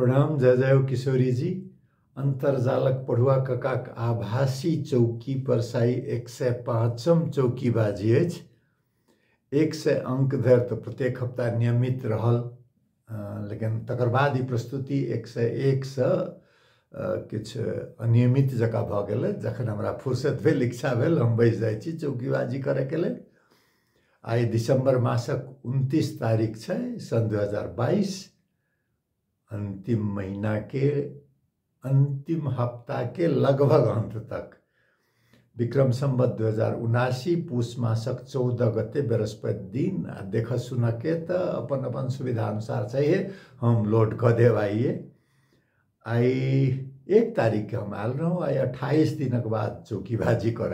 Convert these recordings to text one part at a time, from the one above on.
प्रणाम, जय जय किशोरी जी। अंतरजालक पढ़ुआ ककाक आभासी चौकी पर साई एक सय पाँचम चौकी बाजी अछि। एक सय अंक धरि तऽ प्रत्येक हफ़्ता नियमित रहल लेकिन तकर बाद ई प्रस्तुति एक सय एकसँ किछु अनियमित जकाँ भऽ गेलै, जखन हमरा फुर्सत भेल, इच्छा भेल, हम बैसि जाइ छी चौकीबाजी करैके लेल। आइ दिसंबर मासक उनतीस तारीख छै, सन दू हज़ार बाईस अंतिम महीना के, अंतिम हफ़्ता के लगभग अंत तक। विक्रम संवत दू हज़ार उनासी पूस मासक चौदह गते बृहस्पति दिन। आ देख सुन के अपन अपन सुविधा अनुसार चाहिए, हम लोड कऽ देब आइए। आई एक तारीख के हम आयल रहौं, आइ अट्ठाईस दिनक बाद चौकीबाजी कर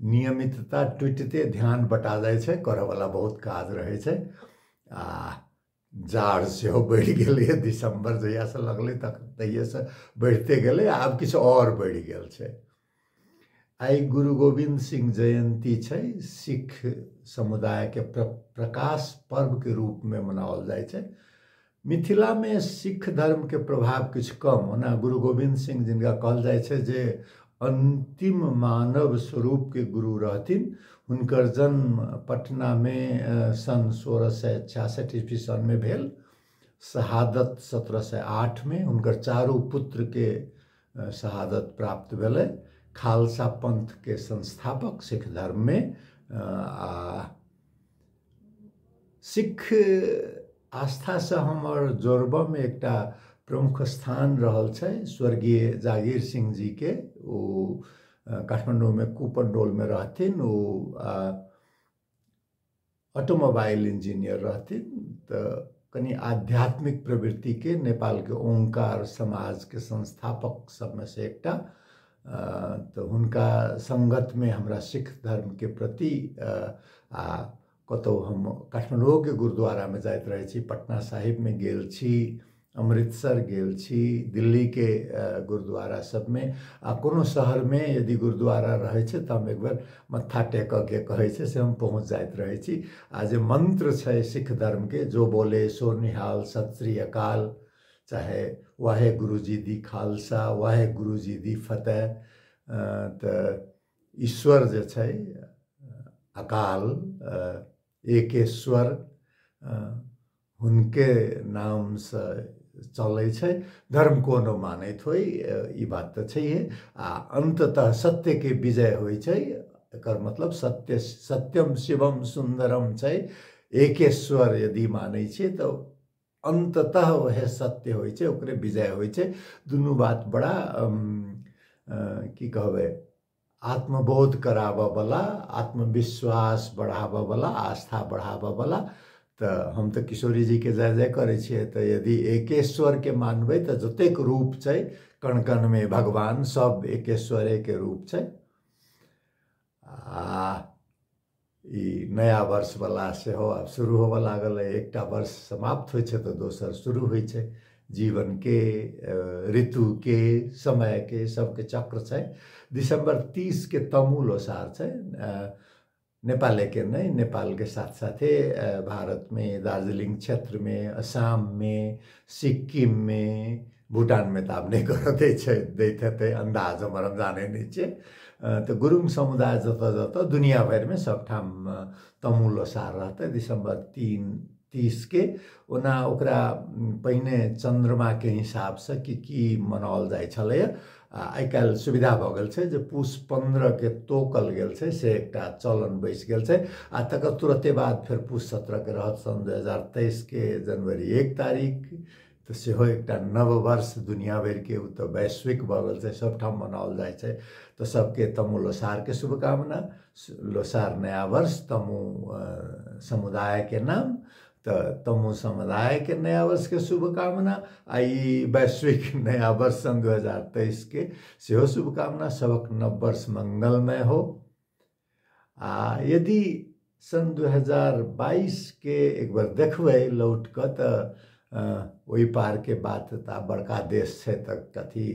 नियमितता टूटते ध्यान बटा जाए छै करऽवला बहुत काज रहे आ जाड़ सेहो बढ़ि गेलै दिसंबर जहिया से लगल तक तहिएसँ बढ़िते गेलै आब किछु और बढ़ि छै। आइ गुरु गोविंद सिंह जयंती छै, सिख समुदायके प्र, प्रकाश पर्वके रूपमे मनाओल जाइ छै। मिथिलामे सिख धर्मके प्रभाव किछु कम, ओना गुरु गोविंद सिंह जिनका कहल छै जे अंतिम मानव स्वरूपके गुरु रहथिन हुनकर जन्म पटनामे सन सोलह सय छियासठि ईस्वी सनमे भेल। शहादत सत्रह सय आठमे हुनकर चारू पुत्रके अ, शहादत प्राप्त भेलै। खालसा पंथके संस्थापक सिख धर्ममे अ, आ सिख आस्था से हमर जोड़बमे एकटा प्रमुख स्थान रहल छै स्वर्गीय जागीर सिंह जीके ओ अ, काठमाडौँमे कुपनडोलमे रहथिन ओ अ, ऑटोमोबाइल इंजीनियर रहथिन तऽ कनि आध्यात्मिक प्रवृत्तिके नेपालके ओंकार समाज के संस्थापक सब में से एक तऽ हुनका संगतमे हमरा सिख धर्मके प्रति आ कतहु हम काठमाडौँके गुरुद्वारामे जाइत रहै छी पटना साहिबमे गेल छी। अमृतसर गेल छी दिल्लीके अ, गुरुद्वारा सबमे आ कोनो शहरमे यदि गुरुद्वारा रहै छै तऽ हम एकबेर मत्था टेकऽके कहै छै से हम पहुँच जाइत रहै छी। आ जे मंत्र छै सिख धर्मके जो बोले सो निहाल सत श्री अकाल चाहे वाहे गुरु जी दी खालसा वाहे गुरु जी दी फतेह तऽ ईश्वर जे छै अकाल एकेश्वर हुनके नामसँ चलै धर्म कोनो मानैत ई बात तऽ छैहे। आ अन्ततः सत्यके विजय होइ छै। एकर मतलब सत्य, सत्यम शिवम सुन्दरम छै। एकेश्वर यदि मानै छियै तऽ अन्ततः वह सत्य होइ ओकरे विजय होइ दुनू बात बड़ा की कहबै, आत्मबोध कराबऽवला आत्मविश्वास बढ़ाबऽवला आस्था बढ़ाबऽवला तऽ हम तऽ किशोरी जीके जय जय करै छियै तऽ यदि एकेश्वरके मानबै तऽ जतेक रूप छै कण कणमे भगवान सब एकेश्वरेके रूप छै। आ ई नया वर्षवला सेहो आब शुरू होबऽ लागल अइ एकटा वर्ष समाप्त छै तऽ दोसर शुरू होइ छै। जीवनके अ, ऋतुके समयके सबके चक्र छै। दिसंबर तीसके तमु लोसार छै नेपाल के नै नेपालकै साथसाथै में दार्जिलिङ क्षेत्र में असम में सिक्किम में भुटान में दैथ थे अंदाज हमारा जाने नीचे तो गुरुङ समुदाय जता जता दुनियाँभरिमै सब ठाम तमुल सार रहतै। दिसम्बर तिन तिसके ओना ओकरा पहिने चन्द्रमाके हिसाबसँ कि कि मनाओल जाइ छलैए आइ सुविधा भऽ गेल छै जे पूस तोकल गेल से एकटा चलन बैसि गेल छै। आ तकर तुरते बाद फेर पूस सत्रहके रहत सन दू हज़ार तेइसके जनवरी एक तारीख। तऽ सेहो एकटा नव वर्ष दुनिया भरिके उ तऽ वैश्विक भऽ गेल छै सबठाम मनाओल छै। तऽ सबके तमु लोसारके शुभकामना लोसार नया वर्ष तमु अ, समुदायके नाम। तमु समुदायके नया वर्ष के शुभकामना आ ई वैश्विक नया वर्ष सन दू हज़ार तेइसके सेहो शुभकामना, सबक नव वर्ष मंगलमय हो। आ, यदि सन दू हज़ार बाइसके एक बार देखबै, लौट कऽ तऽ ओहि पारके बात तऽ बड़का देश छै तऽ कथी,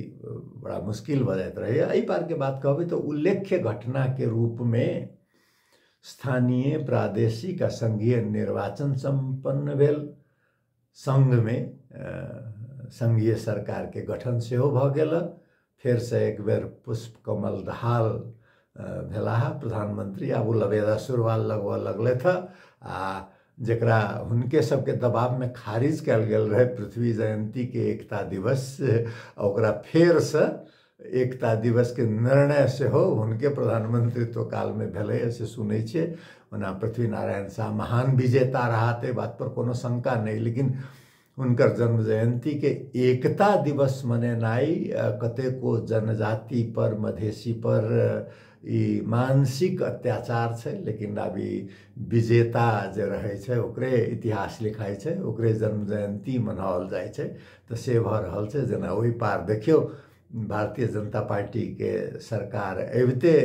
बड़ा मुश्किल भऽ जाइत रहैए। एहि पारके बात कहबै तऽ उल्लेख्य घटनाके रूपमे स्थानीय प्रादेशिक संघीय निर्वाचन सम्पन्न भेल। संघीय सरकार के गठन सेहो भऽ गेल। फेर से एक बेर पुष्प कमल दहाल भेलाह। प्रधानमंत्री आब ओ लबेदा सुरवाल लगबऽ लगलथि आ जकरा हुनके सबके दबावमे खारिज कयल गेल रहै पृथ्वी जयंतीके एकता दिवस, ओकरा फेरसँ एकता दिवसके निर्णय से सेहो हुनके प्रधानमंत्रित्व कालमे भेलै से सुनै छियै ओना पृथ्वी नारायण शाह महान विजेता रहा ते बात पर कोनो शंका नहीं, लेकिन हुनकर जन्म जयंती के एकता दिवस मनेनाई कतेको जनजाति पर मधेसी पर मानसिक अत्याचार छै, लेकिन ई विजेता जे रहै ओकरे इतिहास लिखाइ छै, ओकरे जन्म जयंती मनाओल जाइ छै, तऽ से भऽ रहल छै, जेना ओहि पार देखियौ। भारतीय जनता पार्टी के सरकार अबिते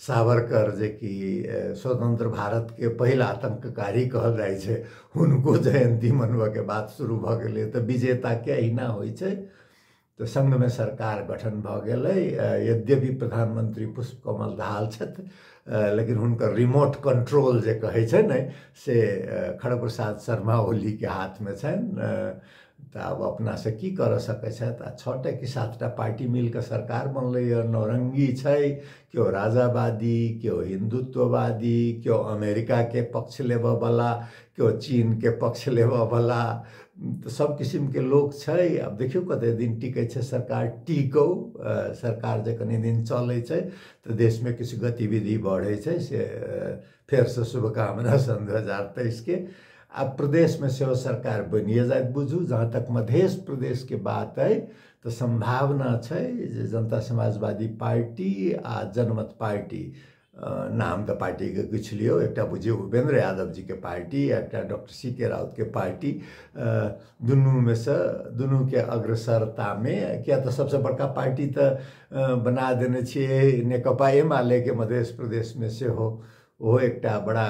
सावरकर जे कि स्वतंत्र भारतके पहिल आतंककारी कहल जाइ छै, हुनको जयंती मनबऽके बात शुरू भऽ गेलै विजेता के अहिना होइ छै? तऽ सङ्घमे सरकार गठन भऽ गेलै यद्यपि प्रधानमंत्री पुष्प कमल दाहाल लेकिन हुनकर रिमोट कंट्रोल जे कहै छै ने, से खड़ग प्रसाद शर्मा ओलीके हाथमे छनि तऽ आब अपनासँ की करऽ सकै छथि आ कि सातटा पार्टी मिलकऽ सरकार बनलैए नौरंगी छै, केओ राजावादी, केओ हिंदुत्ववादी केओ अमेरिकाके पक्ष लेबऽवला केओ चीनके पक्ष लेबऽवला तऽ सब किसिमके लोक छै। आब देखियौ कते दिन टिकै सरकार। टिकौ सरकार जे कनि दिन चलै छै तऽ देशमे किछु गतिविधि बढ़ै छै। से शुभकामना सन दू हज़ार तेइसके आब प्रदेशमे सेहो सरकार बनिए जाइत बुझू, जहाँ तक मध्य प्रदेशके बात अइ तऽ संभावना जे जनता समाजवादी पार्टी आ जनमत पार्टी नाम तऽ पार्टीके किछु लियौ। एकटा बुझियौ उपेंद्र यादवजीके पार्टी, एकटा डॉक्टर सी के राउतके पार्टी दुनूमे सँ दुनूके अग्रसरतामे किया तऽ सबसँ बड़का पार्टी तऽ बना देने नेकपा छियै नेकपा एमालेके मध्य प्रदेशमे सेहो। ओहो एकटा बड़ा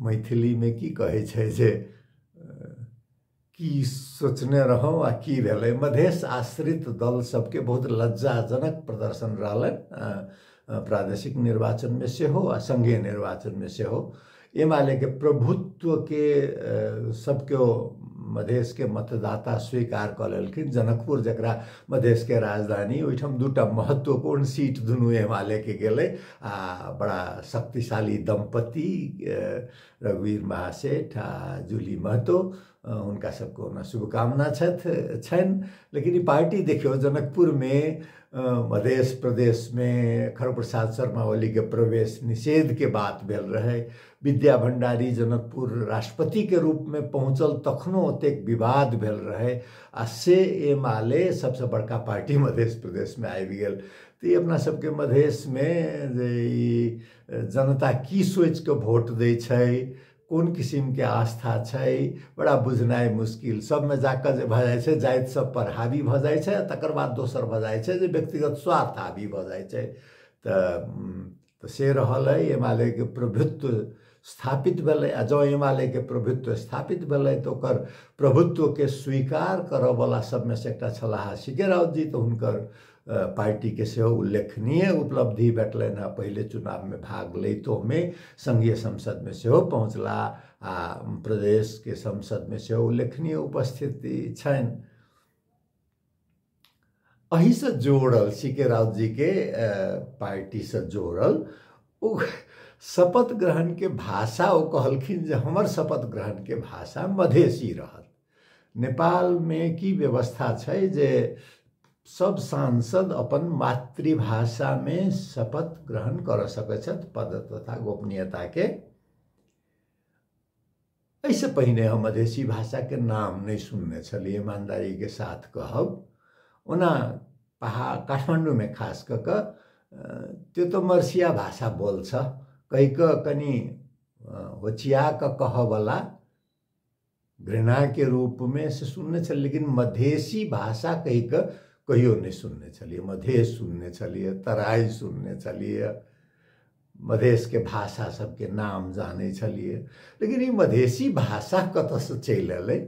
मैथिलीमे की कहै छै जे की सोचने रहो आ की मधेश आश्रित दल सबके बहुत लज्जाजनक प्रदर्शन रहा प्रादेशिक निर्वाचन निर्वाचनमे सेहो आ संघीय निर्वाचनमे के प्रभुत्व के सब केओ मधेशके मतदाता स्वीकार कऽ लेलखिन। जनकपुर जकरा मधेशके राजधानी, ओहिठाम दूटा महत्वपूर्ण सीट दुनू एमालेके गेलै, आ बड़ा शक्तिशाली दंपति रघुवीर महासेठ आ जूली महतो। हुनका सबके ओना शुभकामना छथि छनि। लेकिन ई पार्टी देखियौ जनकपुरमे मध्य प्रदेशमे खड़ग प्रसाद शर्मा ओलीके प्रवेश निषेधके बात भेल रहै। विद्या भण्डारी जनकपुर राष्ट्रपतिके रूपमे पहुँचल तखनो ओतेक विवाद भेल रहै। आ से एमाले सबसँ बड़का पार्टी मध्य प्रदेशमे आबि गेल। तऽ ई अपना सबके मधेशमे जे ई जनता की सोचिकऽ भोट दै छै कोन किसिमके आस्था छै, बड़ा बुझनाइ मुश्किल। सबमे जाकऽ जे भऽ जाइ छै, जाति सब पर हावी भऽ जाइ छै तकर बाद दोसर भऽ जाइ छै जे व्यक्तिगत स्वार्थ हावी भऽ जाइ छै। तऽ से रहल एमालेके प्रभुत्व स्थापित भेलै, आ जँ एमालेके प्रभुत्व स्थापित भेलै, तऽ ओकर प्रभुत्वके स्वीकार करऽवला सबमे से एकटा छलाह सीके जी तऽ हुनकर पार्टीके सेहो उल्लेखनीय उपलब्धि भेटल भेटलनि हेँ। पहिले चुनावमे भाग लैतोमे संघीय संसदमे सेहो पहुँचला आ प्रदेश प्रदेशके संसदमे सेहो उल्लेखनीय उपस्थिति छनि। एहिसँ जोड़ल सी के राउत जीके पार्टीसँ जोड़ल, ओ शपथ ग्रहणके भाषा ओ कहलखिन हमर शपथ ग्रहणके भाषा मधेसी रहत। नेपालमे की व्यवस्था छै जे सब सांसद अपन मातृभाषा में शपथ ग्रहण कर सकैत पद तथा गोपनीयताके एहिसँ पहिने हम मधेसी भाषाके नाम नहि सुनने छलियै ईमानदारीके साथ कहब। ओना पहा काठमाडौँमे खास कऽ कऽ त्यो त मर्सिया भाषा बोल्छ। कहिकऽ कनि होचिया कऽ कहऽवला घृणाके रूपमे से सुनने लेकिन मधेसी भाषा कहिकऽ कहियो नहि सुनने छलियै मधेश सुनने छलियै तराइ सुनने छलियै मधेशके भाषा सबके नाम जानै छलियै लेकिन ई मधेसी भाषा कतऽसँ चलि अयलै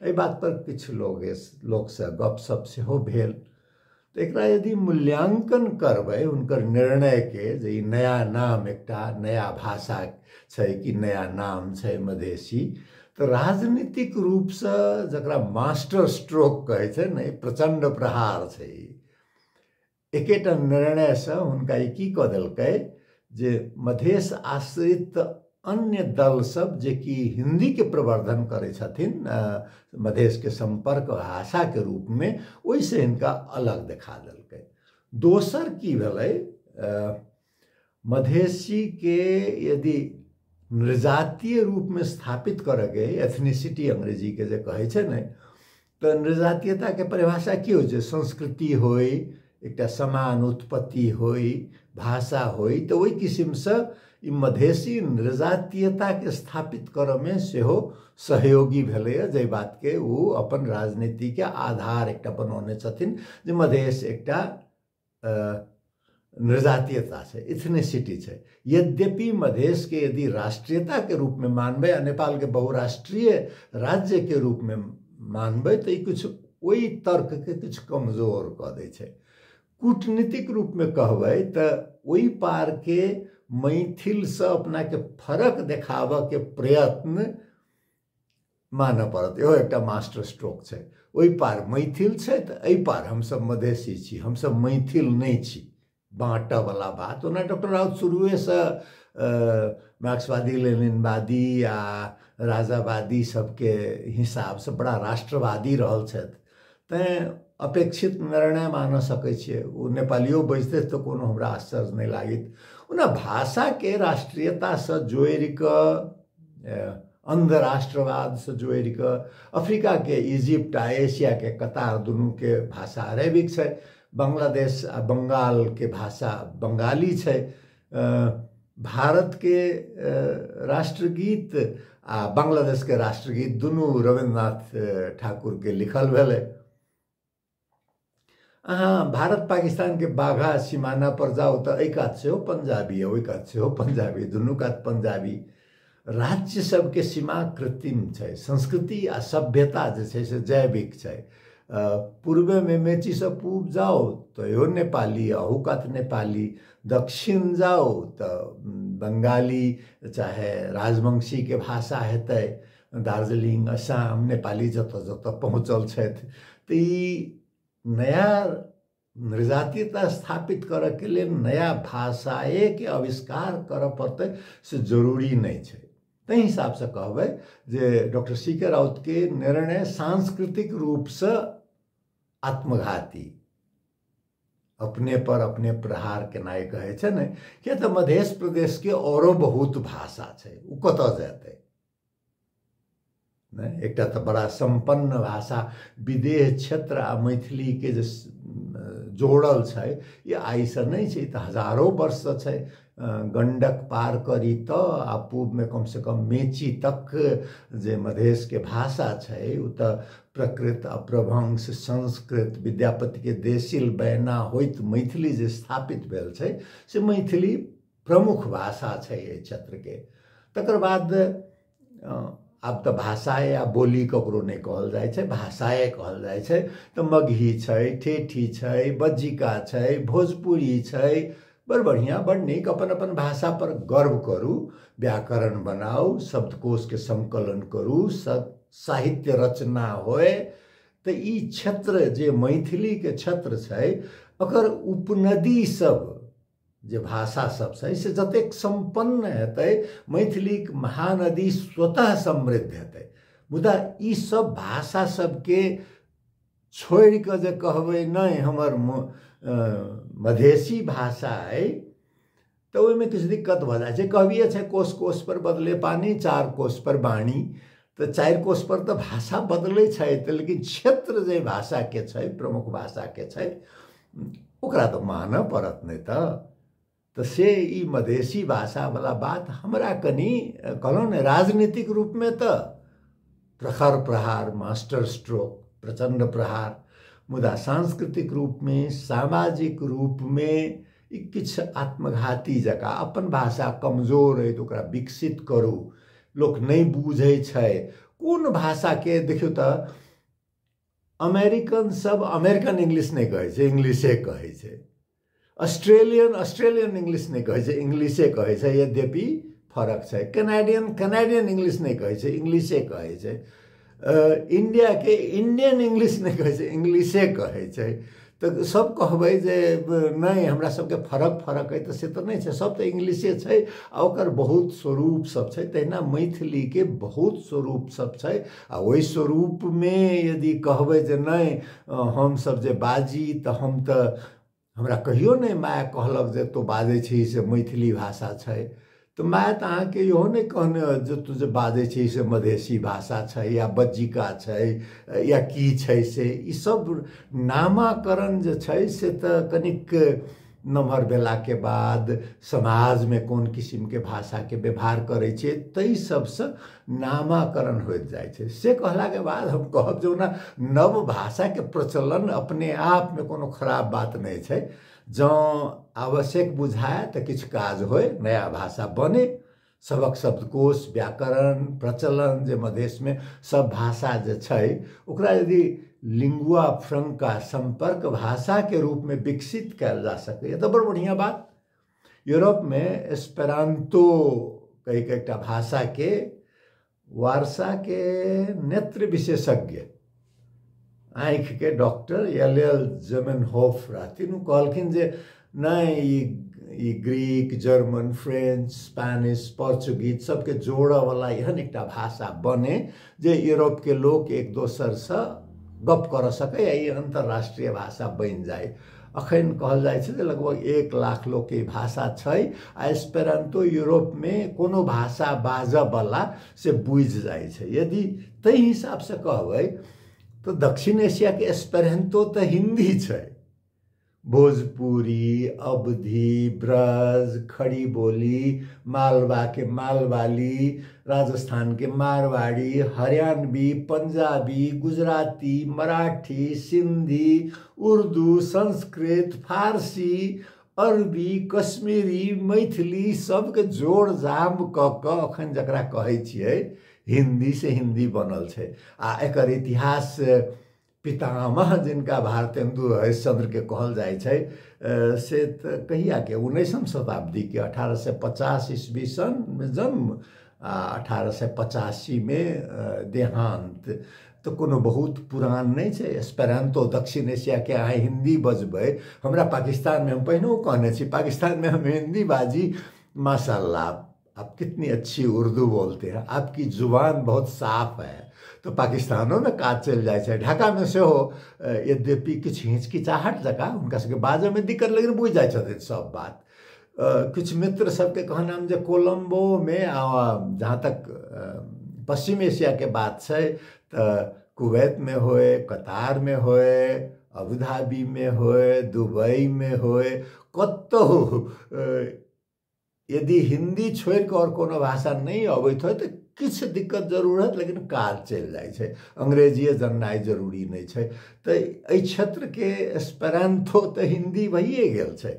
एहि बात पर किछु लोग लोकसँ गपशप सेहो भेल। तऽ एकरा यदि मूल्यांकन करबै, हुनकर निर्णयके जे नया नाम एकटा, नया भाषा छै कि नया नाम छै मधेसी तऽ राजनीतिक रूपसँ जकरा मास्टर स्ट्रोक कहै ने प्रचण्ड प्रहार छै एकेटा निर्णयसँ हुनका ई की कऽ देलकै जे मधेश आश्रित अन्य दल सब जे कि हिंदी के प्रवर्धन करे छथिन मधेश के संपर्क भाषा के रूप में ओहिसँ हिनका अलग देखा देलकै दोसर की मधेसी के यदि नृजातीय रूप में स्थापित करके एथनिसिटी अंग्रेज़ी के कहै छै ने, तऽ के परिभाषा की होइ संस्कृति होइ, एकटा समान उत्पत्ति होइ, भाषा होइ, तऽ ओहि किसिमसँ ई मधेसी नृजातीयताके स्थापित करऽमे सेहो सहयोगी भेलैए। जाहि बातके ओ अपन राजनीतिके आधार एकटा बनौने मधेश एकटा नृजातीयता छै इथनिसिटी छै यद्यपि मधेशके यदि राष्ट्रीयताके रूपमे मानबै आ नेपालके बहुराष्ट्रीय राज्यके रूपमे मानबै तऽ ई किछु ओहि तर्कके किछु कमज़ोर कऽ दै छै। कूटनीतिक रूपमे कहबै तऽ ओहि पारके मैथिलसँ अपनाके फरक देखाबऽके प्रयत्न मानऽ पड़त। इहो एकटा मास्टर स्ट्रोक छै। ओहि पार मैथिल छै, तऽ एहि पार हमसब मधेसी छी, हमसब मैथिल नहि छी। ओना डॉक्टर राउत शुरुएसँ मार्क्सवादी, लेनिनवादी आ राजावादी सबके हिसाबसँ बड़ा राष्ट्रवादी रहल छथि। तैँ अपेक्षित निर्णय मानऽ सकै छियै। ओ नेपालियो बजितै तऽ कोनो हमरा आश्चर्य नहि लागित। ओना भाषाके राष्ट्रीयतासँ जोड़ि कऽ अंध राष्ट्रवादसँ जोड़ि कऽ, अफ्रीकाके, इजिप्ट आ एशियाके कतार दुनूके भाषा अरेबिक छै। बांग्लादेश, आ बंगालके भाषा बंगाली छै। भारतके राष्ट्रगीत आ बांग्लादेशके राष्ट्रगीत दुनू रविन्द्रनाथ ठाकुरके लिखल भेलै। अहाँ भारत पाकिस्तानके बाघा सीमाना पर जाउ तऽ एहि कात सेहो पंजाबी ओहि कात सेहो पंजाबी, दुनू कात पंजाबी। राज्य सबके सीमा कृत्रिम छै, संस्कृति आ सभ्यता जे छै से जैविक छै। पूर्वमे मेचीसँ पूब जाओ तो इहो नेपाली अहू कात नेपाली, दक्षिण जाओ तऽ बंगाली, चाहे राजवंशी के भाषा हेतै दार्जिलिङ असम, नेपाली जतऽ जतऽ पहुँचल ई नया नृजातीयता स्थापित करऽके लेल नया भाषाएके आविष्कार करऽ पड़तै, से ज़रूरी नहि छै। ताहि हिसाबसँ कहबै जे डॉक्टर सी के राउतके निर्णय सांस्कृतिक रूपसँ आत्मघाती। अपने पर अपने प्रहार केनाइ कहै छै ने, किया तऽ मध्य प्रदेशके औरो बहुत भाषा छै ओ कतऽ जेतै? ने, एकटा तऽ बड़ा संपन्न भाषा, विदेह क्षेत्र आ मैथिलीके जे जोड़ल छै, ई आइसँ नहि छै तऽ हज़ारों वर्षसँ छै। गंडक पार करी तऽ, आ पूर्वमे कमसँ कम मेची तक जे मधेशके भाषा ओ तऽ प्रकृत अप्रभंश संस्कृत विद्यापतिके देशिल बैना होइत मैथिली जे स्थापित भेल छै, से मैथिली प्रमुख भाषा छै एहि क्षेत्रके। तकर बाद आब तऽ भाषाए आ बोली ककरो नहि कहल जाइ छै, भाषाए कहल जाइ छै। मगही छै, ठेठी छै, बज्जिका छै, भोजपुरी छै, बड़ बढ़िआँ बड़ नीक, अपन अपन भाषा पर गर्व करू, व्याकरण बनाउ, शब्दकोशके संकलन करू सब साहित्य रचना होय ई क्षेत्र जे मैथिलीके क्षेत्र छै, ओकर उपनदी सब, जे भाषा सब छै, से जतेक संपन्न हेतै, मैथिलीक महानदी स्वतः समृद्ध हेतै। मुदा ई सब भाषा सबके छोड़ि कऽ जे कहबै, नहि, हमर मधेसी भाषा अइ, तऽ ओहिमे किछु दिक्कत भऽ जाइ छै। छै कोश कोश पर बदले पानी, चार कोश पर बाणी। तऽ चारि कोश पर तऽ भाषा बदलै तऽ लेकिन क्षेत्र जे भाषाके छै प्रमुख भाषाके छै ओकरा तऽ मानऽ पड़त नहि तऽ तऽ से ई मधेसी भाषावला बात हमरा कनि कहलहुँ ने, राजनीतिक रूपमे तऽ प्रखर प्रहार, मास्टर स्ट्रोक, प्रचंड प्रहार, मुदा सांस्कृतिक रूपमे सामाजिक रूपमे ई किछु आत्मघाती जकाँ अपन भाषा कमज़ोर तऽ ओकरा विकसित करू। लोक नहि बुझै छै। कोन भाषाके देखियौ तऽ अमेरिकन सब अमेरिकन इंग्लिश नहि कहै छै इंग्लिशे कहै छै। ऑस्ट्रेलियन ऑस्ट्रेलियन इंग्लिश नहि कहै छै इंग्लिशे कहै छै यद्यपि फरक छै। कैनेडियन कैनेडियन इंग्लिश नहीं कहै छै इंग्लिशे कहै छै। इंडिया के इंडियन इंग्लिश नहीं कहै छै इंग्लिशे कहै छै। तऽ सब कहबै जे, नहि, हमरा सबके फरक फरक तऽ से तऽ नहि सब तऽ इंग्लिशे छै बहुत स्वरूप सब छै। तहिना मैथिलीके बहुत स्वरूप सब छै, आ ओहि स्वरूपमे यदि कहबै जे, नहि जे बाजी, तऽ हम तऽ, हमरा कहियो नहि माय कहलक जे, तू बाजै छी से मैथिली भाषा छै। तऽ माय अहाँके इहो नहि कहने, जे तू बाजै छी से मधेसी भाषा छै, या बज्जिका छै, या की छै से सब नामाकरण जे छै से तऽ कनिक नमहर भेलाके बाद समाजमे कोन किसिमके भाषाके व्यवहार करै छियै ताहि सबसँ नामाकरण होइत जाइ छै। से कहलाके बाद हम कहब जे ओना नव भाषाके प्रचलन अपने आपमे कोनो खराब बात नहि छै। जँ आवश्यक बुझाए तऽ किछु काज होय, नया भाषा बने, सबक शब्दकोश, व्याकरण, प्रचलन जे मधेशमे सब भाषा जे छै, ओकरा यदि लिंगुआ फ्रंका संपर्क भाषाके रूपमे विकसित कयल जा सकैए तऽ बड़ बढ़िआँ बात। यूरोप यूरोपमे एस्पेरांतो कहिके एकटा भाषाके, वारसाके नेत्र विशेषज्ञ आँखिके डॉक्टर एल एल होफ रहथिन ओ कहलखिन जे ई ई Greek German French Spanish Portuguese सबके जोड़ऽवला एहन एकटा भाषा बने जे यूरोपके लोक एक दोसरसँ गप करऽ सकै आ ई अन्तर्राष्ट्रिय भाषा बनि जाइ। अखन कहल जाइ छै लगभग एक लाख लोकके भाषा छै आ एस्पेरांतो यूरोपमे कोनो भाषा बाजऽवला से बुझि जाइ छै। यदि ताहि हिसाबसँ कहबै तो दक्षिण एशिया के एस्पेरेंतो तो हिंदी छै। भोजपुरी अवधि ब्रज, खड़ी बोली, मालवा के मालवाली, राजस्थान के मारवाड़ी, हरियाणवी, पंजाबी, गुजराती, मराठी, सिंधी, उर्दू, संस्कृत, फारसी, अरबी, कश्मीरी, मैथिली सबके जोड़ जाम कऽ अखन जकरा कहै हिंदी से हिंदी बनल छै। आ एकर इतिहास पितामह जिनका भारतेंदु हरिश्चंद्रके कहल जाइ छै से कहियाके उन्नैसम शताब्दीके अठारह सए पचास ईस्वी सनमे जन्म, आ अठारह सए पचासीमे देहांत। तऽ कोनो बहुत पुरान नहीं छै? एस्पेरांतो दक्षिण एशियाके अहाँ हिंदी बजबै, हमरा पाकिस्तानमे हम पहिनो कहने छी, पाकिस्तानमे हम हिंदी बाजी माशाल्लाह। आप कितनी अच्छी उर्दू बोलते हैं, आपकी ज़ुबान बहुत साफ़ है। तो पाकिस्तानों में काज चलि जाइ छै ढाकामे सेहो यद्यपि किछु हिचकिचाहट जकाँ हुनका सबके बाजऽमे दिक्कत लेकिन बुझि जाइ छथिन सब बात। किछु मित्र सबके कहनाम जे कोलम्बोमे जहाँ तक पश्चिम एशियाके बात है कुवैत में छै तऽ कुवैतमे होय कतारमे होय अबुधाबीमे होय दुबईमे होय कतहु यदि हिंदी छोड़ि कऽ आओर कोनो भाषा नहि अबैत होइ तऽ किछु दिक्कत ज़रूर हैत, लेकिन काज चलि जाइ छै। अंग्रेजिए जननाइ ज़रूरी नहि छै। तऽ एहि क्षेत्रके एस्पेरांथो तऽ हिंदी भइए गेल छै।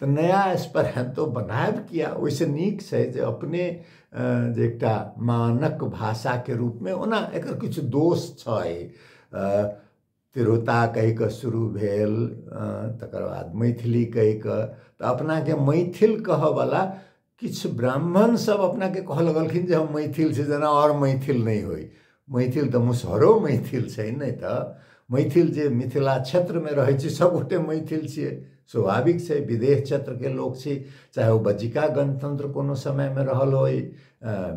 तऽ नया एस्पेरांतो बनायब किया? ओहिसँ नीक छै जे अपने जे एकटा मानक भाषाके रूपमे ओना एकर किछु दोष छै। तिरहुता कहि शुरू भेल तकर बाद मैथिली कहि कऽ तऽ अपनाके मैथिल कहऽवला किछु ब्राह्मण सब अपनाके कहऽ लगलखिन जे हम मैथिल छी, जेना आओर मैथिल नहि होइ। मैथिल तऽ मुसहरो मैथिल छै नहि तऽ। मैथिल जे मिथिला क्षेत्रमे रहै छै, सभगोटे मैथिल छियै। स्वाभाविक छै, विदेश क्षेत्रके लोक छी, चाहे ओ बज्जिका गणतंत्र कोनो समयमे रहल होइ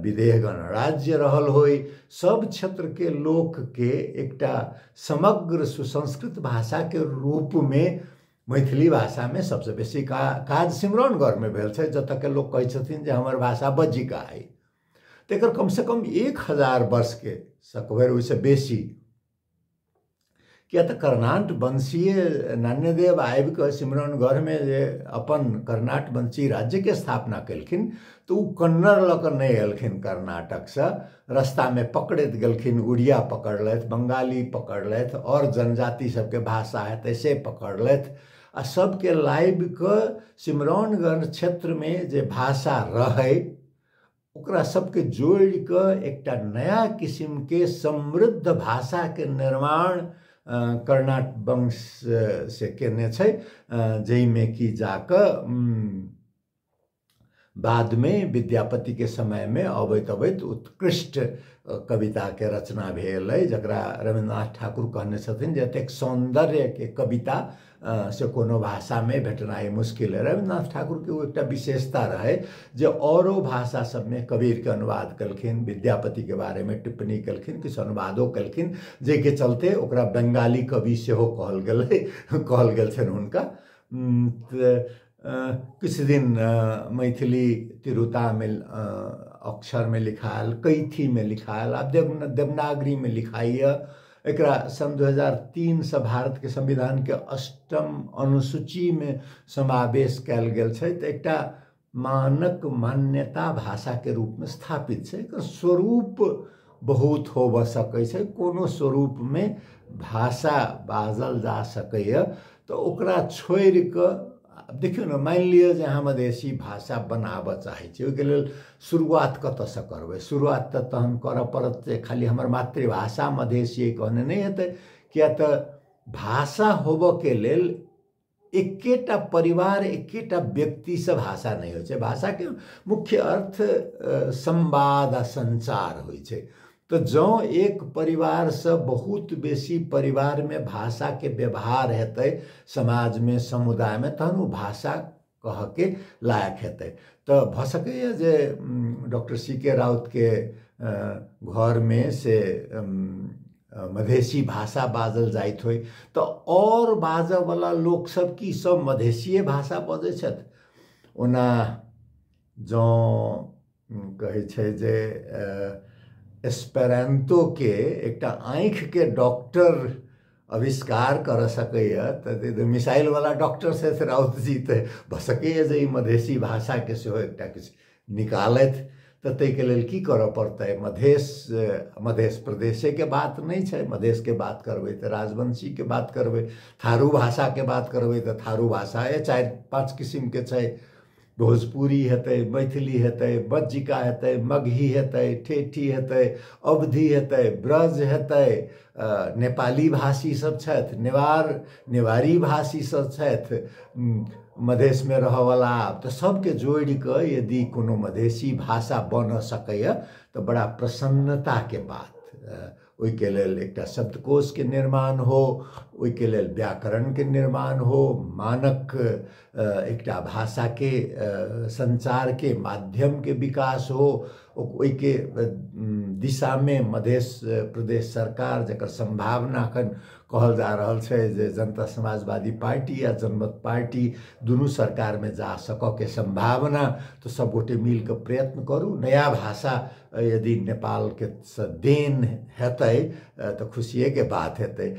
विदेह गणराज्य रहल होइ सब क्षेत्रके लोकके एकटा समग्र सुसंस्कृत भाषाके रूपमे मैथिली भाषामे सबसँ बेसी का, काज सिमरौनगढ़मे भेल छै जतऽके लोक कहै छथिन भाषा बज्जिका अइ तऽ एकर कमसँ कम एक हज़ार वर्षके सकभरि ओहिसँ बेसी। किया तऽ कर्नाट वंशीय नान्यदेव आबि कऽ सिमरौनगढ़मे जे अपन कर्नाट वंशी राज्यके स्थापना केलखिन, तऽ ओ कन्नड़ लऽ कऽ नहि एलखिन कर्नाटकसँ रस्तामे पकड़ैत गेलखिन, उड़िया पकड़लथि, बंगाली पकड़लथि, आओर जनजाति सबके भाषा हेतै से पकड़लथि। आ सबके लाबि कऽ सिमरौनगढ़ क्षेत्रमे जे भाषा रहै, ओकरा सबके जोड़ि कऽ एकटा नया किसिमके समृद्ध भाषाके निर्माण कर्नाट वंश से केने कि जाकऽ बाद में विद्यापति के समय में अवैत अवैत उत्कृष्ट कविता के रचना भेल, जकरा रविन्द्रनाथ ठाकुर कहने छथिन जे एतेक के कविता से कोनो भाषामे भेटनाइ मुश्किल है। रविन्द्रनाथ ठाकुरके ओ एकटा विशेषता रहै, जे औरो भाषा सबमे कबीरके अनुवाद केलखिन विद्यापतिके बारेमे टिप्पणी केलखिन, किछु अनुवादो केलखिन जाहिके चलते ओकरा बंगाली कवि सेहो कहल गेलै कहल गेल छनि हुनका। किछु दिन मैथिली तिरुतामे अक्षरमे लिखायल कैथीमे लिखायल, आब देव देवनागरीमे लिखाइए एकरा सन 2003 से भारत के संविधान के अष्टम अनुसूची में समावेश कयल गेल एकटा मानक मान्यता भाषा के रूप में स्थापित छै। एकर स्वरूप बहुत होबऽ सकै छै, कोनो स्वरूप में भाषा बाजल जा तऽ ओकरा छोड़ि कऽ देखियौ ने, मानि लिअ जे अहाँ मधेसी भाषा बनाबऽ चाहै छी लेल शुरुआत कतऽसँ करबै? शुरुआत तऽ तहन करऽ पड़त खाली हमर मातृभाषा मधेसी कहने नहि हेतै, किया तऽ भाषा होबऽके लेल एकेटा परिवार, एकेटा व्यक्तिसँ भाषा नहि होइ छै। भाषाके मुख्य अर्थ संवाद आ संचार होइ छै। तो जँ एक परिवार से बहुत बेसी परिवार में भाषा के व्यवहार हेतै, समाज में, समुदाय में, तहन ओ भाषा कह के लायक हेतै। तो जे डॉक्टर सी के राउत के घर में से मधेसी भाषा बाजल जाइत होइ, तऽ आओर बाजयवला लोकसभ की सब मधेसिए भाषा बजै ओना जँ कहै जे एस्पेरेंतो के एकटा आँखि के डॉक्टर आविष्कार कर सकैए तऽ मिसाइल वाला डॉक्टर से राउत जी तऽ भऽ सकैए जे ई मधेसी भाषाके सेहो एकटा किछु निकालथि तऽ ताहिके लेल की करऽ पड़तै मधेश मधेश प्रदेशेके बात नहीं नहि छै मधेशके बात करबै तऽ राजवंशीके बात करबै थारू भाषाके बात करबै तऽ थारू भाषा चारि पाँच किसिमके छै भोजपुरी हेतै, मैथिली हेतै, बज्जिका हेतै, मगही हेतै, ठेठी हेतै, अवधि हेतै, ब्रज हेतै नेपाली भाषी सब छथि, नेवार, नेवारी भाषी सब छथि मधेशमे रहऽवला तऽ सबके जोड़ि कऽ यदि कोनो मधेसी भाषा बनऽ सकैए, तऽ बड़ा प्रसन्नताके बात। ओहिके लेल एकटा शब्दकोशके निर्माण हो ओहिके लेल व्याकरणके निर्माण हो, मानक एकटा भाषाके संचारके माध्यमके विकास हो ओहिके दिशामे मध्य प्रदेश सरकार जकर संभावना अखन कहल जा रहल छै जे जनता समाजवादी पार्टी या जनमत पार्टी दुनू सरकारमे जा सकऽके संभावना तऽ सब गोटे मिल कऽ प्रयत्न करू। नया भाषा यदि नेपालके देन हेतै तऽ खुशिएके बात हेतै।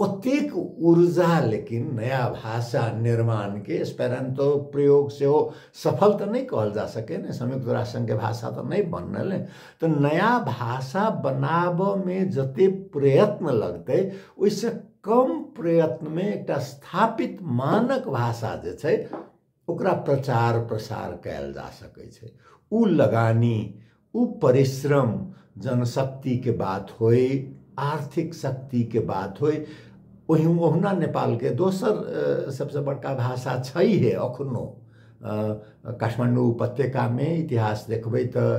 ओतेक ऊर्जा, लेकिन नया भाषा निर्माणके एस्पेरेंतो प्रयोग सेहो सफल तो नहीं कहल जा सके ने संयुक्त राष्ट्र संघके भाषा तऽ नहि बनल तऽ नया भाषा बनाब में जते प्रयत्न लगते ओहिसँ कम प्रयत्न में एक स्थापित मानक भाषा जे ओकरा प्रचार प्रसार कयल जा सकै छै। ओ लगानी ओ परिश्रम जनशक्तिके बात होइ आर्थिक शक्तिके बात होइ ओहि ओहुना नेपालके दोसर सबसे बड़का भाषा छैहे अखनो। काठमाडौँ उपत्यकामे इतिहास देखबै तऽ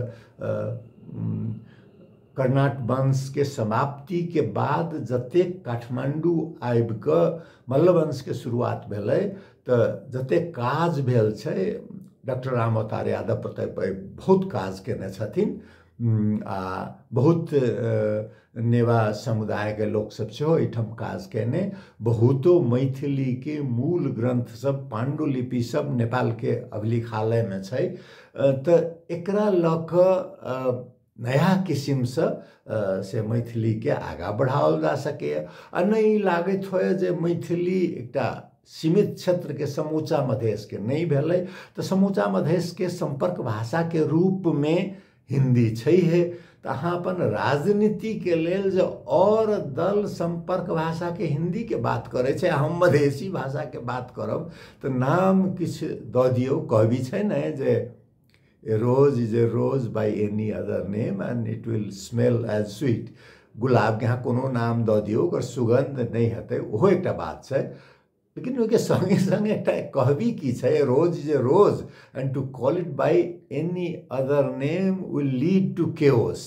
कर्नाट वंशके समाप्तिके बाद जतेक काठमाण्डू आबि कऽ मल्ल वंशके शुरुआत भेलै, तऽ काज भेल छै, डॉक्टर राम अवतार यादव प्रताप बहुत काज केने छथिन आ बहुत नेवा समुदायके लोकसभ सेहो एहिठाम काज केने, बहुतो मैथिलीके मूल ग्रन्थ सब नेपालके अभिलेखालयमे छै। तऽ एकरा लऽ कऽ नया किसिमसँ से मैथिलीके आगाँ बढ़ाओल जा सकैए आ नहि लागैत होय जे मैथिली एकटा सीमित क्षेत्रके समूचा मधेशके नहि भेलै तऽ समूचा मधेशके सम्पर्क भाषाके रूपमे हिंदी छैहे तऽ अहाँ अपन राजनीतिके लेल जे आओर दल संपर्क भाषा के हिंदी के बात करै छै हम मधेसी भाषा के बात करब, तऽ नाम किछु दऽ दियौ। कहबी छै ने जे rose is a rose by any other name, and it will smell as sweet. गुलाब के अहाँ कोनो नाम दऽ दियौ सुगन्ध नहि हेतै, ओहो एकटा बात छै। लेकिन ओहिके संगे संगे एकटा कहबी की छै, rose is a rose and to call it by any other name will lead to chaos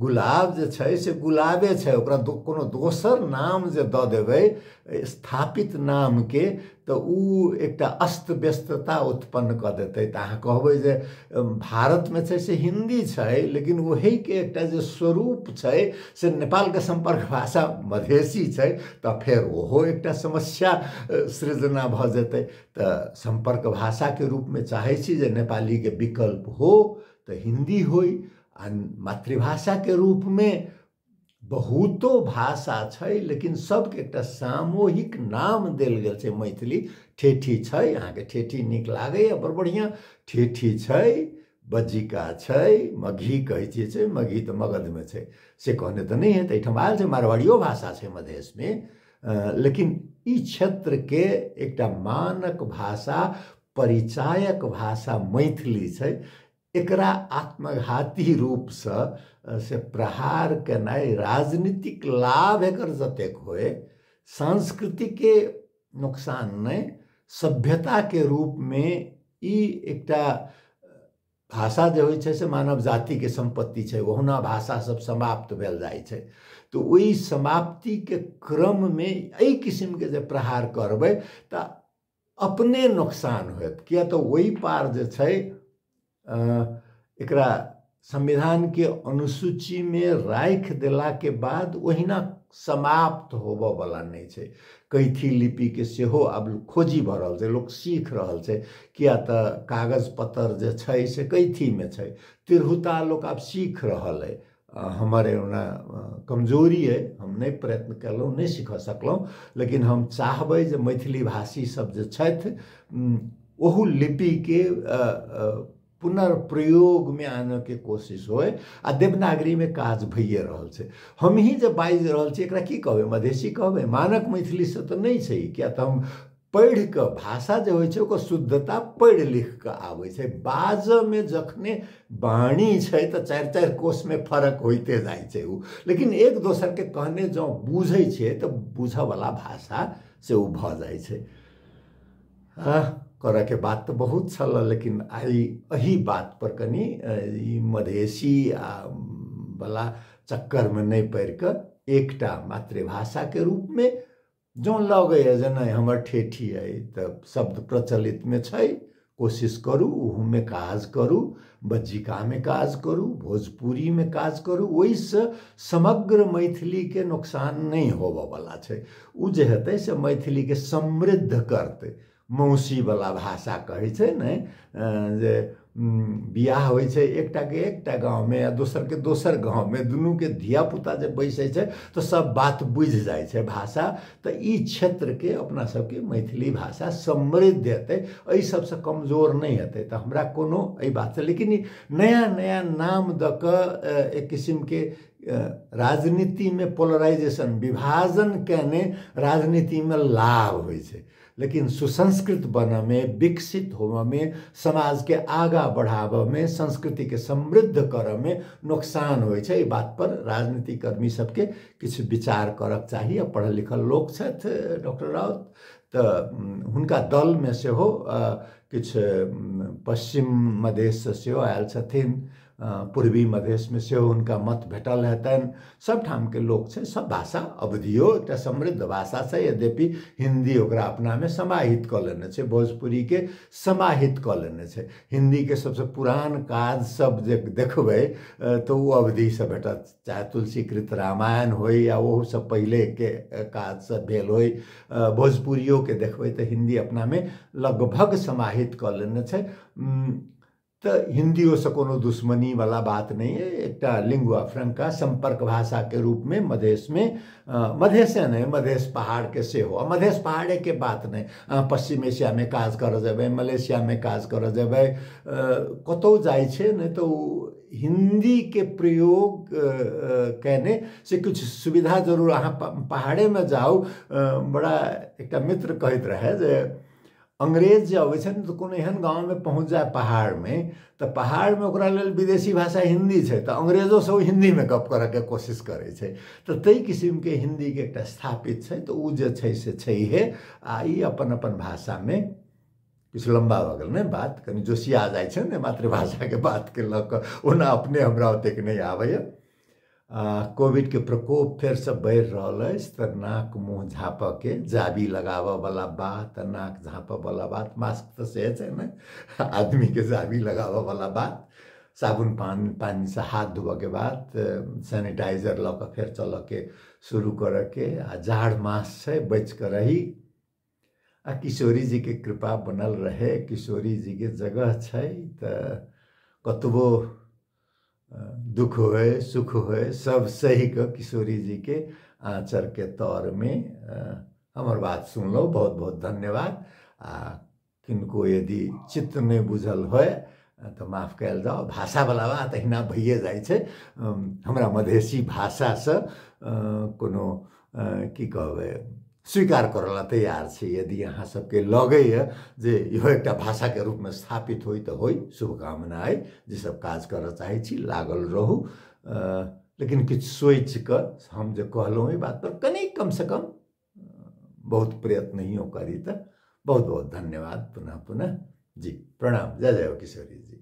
गुलाब जे छै, से गुलाबे छै। ओकरा दो, कोनो दोसर नाम जे दऽ देबै स्थापित नामके, तऽ ओ एकटा अस्त व्यस्तता उत्पन्न कऽ देतै। तऽ अहाँ कहबै जे छै से हिंदी छै, लेकिन ओहीके एकटा जे स्वरूप छै, से नेपालके सम्पर्क भाषा मधेसी छै, तऽ फेर ओहो एकटा समस्या सृजना भऽ जेतै। तऽ सम्पर्क भाषाके रूपमे चाहै छी जे नेपालीके विकल्प हो, तऽ हिंदी होइ। मातृभाषाके रूपमे बहुतो भाषा छै, लेकिन सबके एकटा सामूहिक नाम देल गेल मैथिली। ठेठी छै, अहाँके ठेठी नीक लागैए बड़ बढ़िआँ ठेठी छै, बज्जिका छै मघी कहै छियै छै मघी तऽ मगधमे से कहने तऽ नहि हेतै, एहिठाम आयल छै, मारवाड़ियो भाषा छै मधेशमे। लेकिन ई क्षेत्रके एकटा मानक भाषा, परिचायक भाषा मैथिली छै। एकरा आत्मघाती रूपसँ से प्रहार केनाइ राजनीतिक लाभ एकर जतेक नोकसान नहि, सभ्यताके रूपमे ई एकटा भाषा जे छै से मानव जातिके संपत्ति छै, ओहुना भाषा सब समाप्त भेल जाइ छै। तऽ ओहि समाप्तिके क्रममे एहि किसिमके जे प्रहार करबै, तऽ अपने नोकसान होयत, किया तऽ ओहि पार जे छै एकरा संविधानके अनुसूचीमे राखि देलाके बाद ओहिना समाप्त होबयवला नहि छै। कैथी लिपिके सेहो आब खोजी भऽ रहल छै, लोक सीख रहल छै, किया कागज़ पत्तर जे छै से कैथीमे छै। तिरहुता लोक आब सीख रहल अइ। हमर ओना कमज़ोरी अइ, हम नहि प्रयत्न केलहुँ, नहि सीख सकलहुँ, लेकिन हम चाहबै जे मैथिली भाषी सब जे छथि ओहू लिपिके पुनर्प्रयोगमे आनऽके कोशिश होय, आ देवनागरीमे काज भइए रहल छै। हमही बाजि रहल छी, एकरा की मधेसी कहबै? मानक मैथिलीसँ तऽ नहि छै, किया तऽ हम पढ़ि कऽ भाषा जे ओकर शुद्धता पढ़ि लिख कऽ आबै छै। बाजऽमे जखने वाणी तऽ चारि चारि कोषमे फ़र्क होइते जाइ छै ओ लेकिन एक दोसरके कहने जँ बुझै छियै, तऽ बुझऽवला भाषा से ओ भऽ जाइ करऽके बात तऽ बहुत छल, लेकिन आइ एही बात पर कनि ई मधेसी आ वला चक्करमे नहि पड़ि कऽ एकटा मातृभाषाके रूपमे जँ लगैए जे नहि हमर ठेठी अइ तऽ शब्द प्रचलितमे छै, कोशिश करू ओहूमे काज करू बज्जिकामे काज करू भोजपुरीमे काज करू ओहिसँ समग्र मैथिलीके नोकसान नहि होबऽवला छै। ओ जे हेतै, से मैथिलीके समृद्ध करतै। मौसीवला भाषा कहै छै ने जे बियाह होइ छै एकटाके एकटा गाँवमे आ दोसरके दोसर गाँवमे, दुनूके धियापुता जे बैसै तऽ सब बात बुझि छै भाषा, तऽ ई क्षेत्रके अपना सबके मैथिली भाषा समृद्ध हेतै, एहि सबसँ कमज़ोर नहि हेतै, तऽ हमरा कोनो एहि बातसँ लेकिन नया नया नाम दऽ कऽ एक किसिमके राजनीतिमे पोलराइजेशन विभाजन केने राजनीतिमे लाभ होइ छै। लेकिन सुसंस्कृत बन में, विकसित होबऽमे समाजके आगाँ बढ़ाबऽमे संस्कृतिके समृद्ध करऽमे नोकसान होइ छै। एहि बात पर राजनीति कर्मी सबके किछु विचार करक चाही आ पढ़ल लिखल छथि, डॉक्टर राउत। तऽ हुनका दलमे सेहो किछु पश्चिम मधेशसँ सेहो आयल छथिन। पूर्वी मधेश में से हुनका मत भेटल हेतनि सबठामके लोक छै सब भाषा अवधियो एकटा समृद्ध भाषा छै यद्यपि हिंदी ओकरा अपनामे समाहित कऽ लेने छै भोजपुरीके समाहित कऽ लेने छै। हिन्दीके सबसँ पुरान काज सब जे देखबै तऽ ओ अवधिसँ भेटत। चाहे तुलसीकृत रामायण होइ या ओहोसँ पहिलेके काज सब भेल होइ भोजपुरियोके देखबै तऽ हिंदी अपनामे लगभग समाहित कऽ लेने छै। तऽ हिन्दियोसँ कोनो दुश्मनीवला बात नहि अइ एकटा लिंगुआ फ्रंका सम्पर्क भाषाके रूपमे मधेशमे मधेसे नहि, मधेश पहाड़के सेहो आ मधेश पहाड़े के बात नहीं। पश्चिम एशियामे काज करऽ जेबै मलेशियामे काज करऽ जेबै। कतौ जाइ छै नहि तऽ ओ हिन्दीके प्रयोग केने से कुछ सुविधा ज़रूर। अहाँ पहाड़े में जाउ। बड़ा एक मित्र कहैत रहै जे अंग्रेज़ जे अबै छै ने तऽ कोनो एहन गाँवमे पहुँच जाए पहाड़मे तऽ पहाड़मे ओकरा लेल विदेशी भाषा हिंदी छै, तऽ अंग्रेजोसँ ओ हिन्दीमे गप करऽके कोशिश करै छै। तऽ ताहि किसिमके हिन्दीके एकटा स्थापित छै, तऽ ओ जे से छैहे, आ अपन अपन भाषामे किछु लंबा भऽ गेल ने बात, कनि जोशिया जाइ छै ने मातृभाषाके बातके लऽ ओना अपने हमरा ओतेक नहि आबैए। कोविडके प्रकोप फेरसँ बढ़ि रहल अछि तऽ नाक मुँह झाँपऽके जाबी लगाबऽवला बात नाक झाँपऽवला बात, मास्क तऽ से छै ने, आदमीके जाबी लगाबऽवला बात, साबुन पानी, पानीसँ हाथ धोबऽके बाद सैनिटाइजर लऽ कऽ फेर चलऽके शुरू करऽके आ जाड़ मास बचि कऽ रही। आ किशोरी जीके कृपा बनल रहै किशोरी जीके जगह छै, तऽ कतबो दुख होय सुख होय सब सही कऽ किशोरी जीके आँचरके तरमे हमर बात सुनलहुँ बहुत बहुत धन्यवाद। आ किनको यदि चित्त नहि बुझल होय तऽ माफ़ कयल जाउ भाषावला बात अहिना भइए जाइ छै। हमरा मधेसी भाषासँ कोनो की कहबै? स्वीकार करऽ ला तैयार छी, यदि अहाँ सबके लगैए जे इहो एकटा भाषाके रूपमे स्थापित होइ तऽ होइ शुभकामना अइ जे सब काज करऽ चाहै लागल रहू। लेकिन किछु सोचि कऽ हम जे कहलहुँ एहि बात पर कनि कमसँ कम बहुत प्रयत्न नहियो करी तऽ। बहुत बहुत धन्यवाद पुनः पुनः जी, प्रणाम। जय जय किशोरी जी।